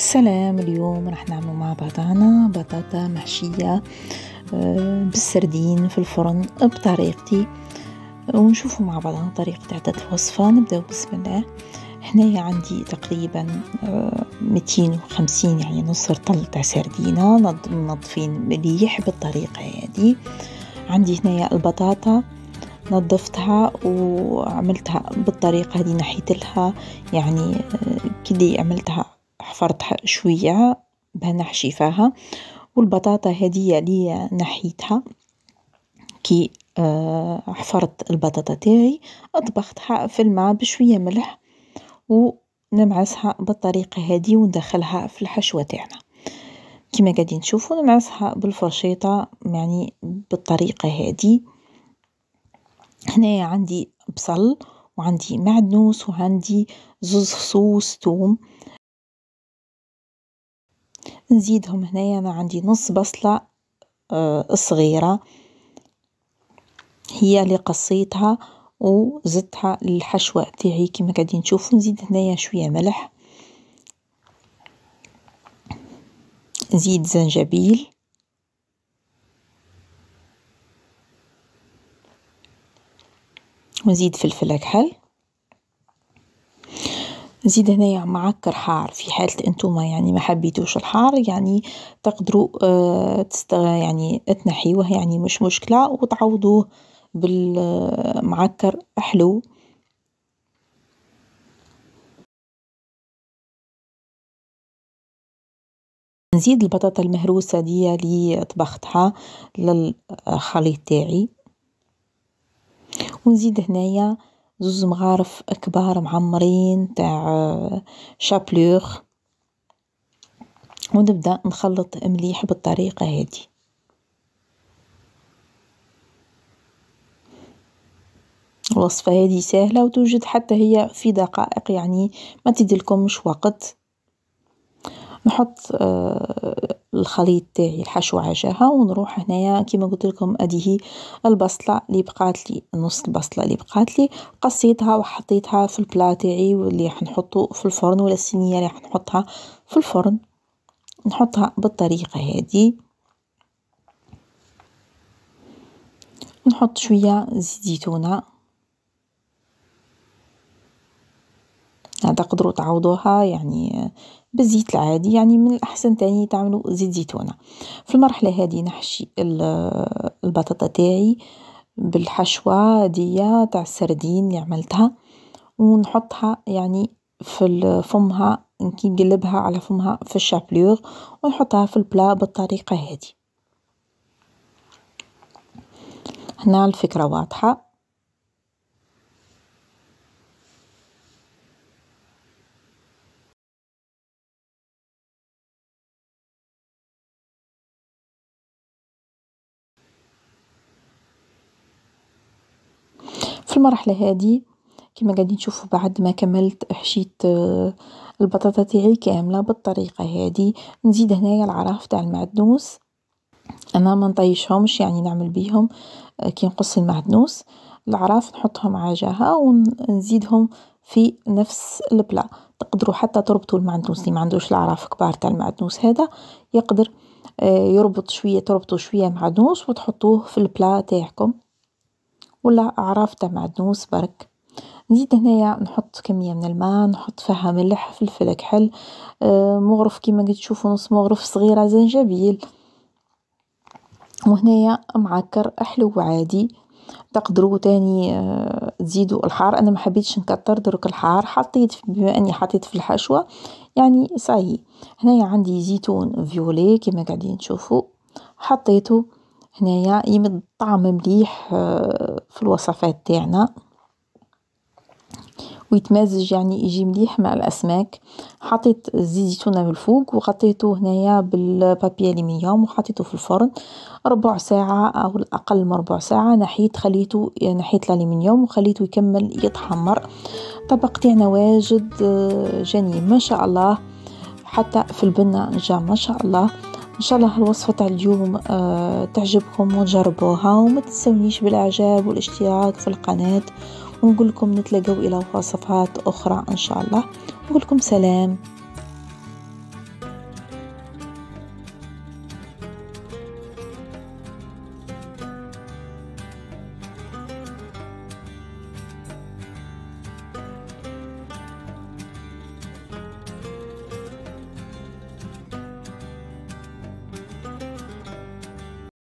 سلام اليوم راح نعمل مع بعضنا بطاطا محشية آه، بالسردين في الفرن بطريقتي ونشوفوا مع بعضنا طريقة إعداد الوصفة. نبدأ بسم الله. هنايا عندي تقريبا آه، ميتين وخمسين يعني نص رطل تاع سردينة منظفين مليح بالطريقة هذه عندي هنايا البطاطا نظفتها وعملتها بالطريقة هذه نحيت لها يعني آه، كدي عملتها حفرتها شوية باه نحشي فيها والبطاطا هذه لي نحيتها. كي آه، حفرت البطاطا تاعي أطبختها في الماء بشوية ملح ونمعسها بالطريقة هذه وندخلها في الحشوة تاعنا. كما قاعدين تشوفوا نمعسها بالفرشيطة يعني بالطريقة هذه. هنايا عندي بصل وعندي معدنوس وعندي زوز فصوص توم نزيدهم هنايا. أنا عندي نص بصلة آه، صغيرة هي اللي قصيتها وزدتها للحشوة تاعي كما قاعدين تشوفوا نزيد هنايا شوية ملح نزيد زنجبيل ونزيد فلفل كحل نزيد هنايا معكر حار في حالة انتوما يعني ما حبيتوش الحار يعني تقدروا آه تست يعني تنحيوه يعني مش مشكلة وتعوضوه بالمعكر حلو. نزيد البطاطا المهروسة دي اللي طبختها للخليط تاعي. ونزيد هنايا زوز مغارف كبار معمرين تاع شابلوغ ونبدأ نخلط مليح بالطريقة هذه الوصفة هذه سهلة وتوجد حتى هي في دقائق يعني ما تديلكمش وقت. نحط آه، الخليط تاعي الحشو عجاها ونروح هنايا كيما قلت لكم هذه البصلة اللي بقات لي نص البصلة اللي بقات لي قصيتها وحطيتها في البلا تاعي واللي راح نحطه في الفرن ولا الصينيه اللي راح نحطها في الفرن. نحطها بالطريقة هذه نحط شوية زيت زيتونة. تقدروا تعوضوها يعني بالزيت العادي يعني من الأحسن تاني تعملوا زيت زيتونة. في المرحلة هذه نحشي البطاطا تاعي بالحشوة دي تاع السردين اللي عملتها ونحطها يعني في فمها كي نقلبها على فمها في الشابلوغ ونحطها في البلا بالطريقة هذه هنا الفكرة واضحة في المرحلة هذه كما قاعدين تشوفوا بعد ما كملت حشيت آه، البطاطا تاعي كاملة بالطريقة هذه نزيد هنايا العراف تاع المعدنوس. أنا ما نطيشهمش يعني نعمل بيهم آه، كي نقص المعدنوس. العراف نحطهم عجاها ونزيدهم في نفس البلا. تقدروا حتى تربطوا المعدنوس اللي ما عندوش العراف كبار تاع المعدنوس هذا يقدر آه، يربط شوية تربطوا شوية معدنوس وتحطوه في البلا تاعكم. ولا أعراف تاع معدنوس برك. نزيد هنايا نحط كمية من الماء نحط فيها ملح فلفل كحل آه مغرف كيما تشوفوا نص مغرف صغيرة زنجبيل وهنايا معكر حلو عادي تقدروا تاني آه تزيدوا الحار. أنا ما حبيتش نكتر درك الحار. حطيت بما إني حطيت في الحشوة يعني صاي. هنايا عندي زيتون فيولي كما قاعدين تشوفوا حطيته هنايا يمد طعم مليح آه، في الوصفات تاعنا. ويتمازج يعني يجي مليح مع الأسماك. حطيت زيت زيتونه من الفوق وغطيته هنايا بالبابي الومنيوم وحطيته في الفرن ربع ساعة أو أقل من ربع ساعة نحيت خليته نحيت الالومنيوم وخليته يكمل يتحمر. طبق تاعنا واجد آه، جني ما شاء الله. حتى في البنة جا ما شاء الله. إن شاء الله الوصفة تاع اليوم آه تعجبكم وتجربوها وما تنسونيش بالإعجاب والاشتراك في القناة ونقول لكم نتلاقوا إلى وصفات أخرى إن شاء الله. نقول لكم سلام.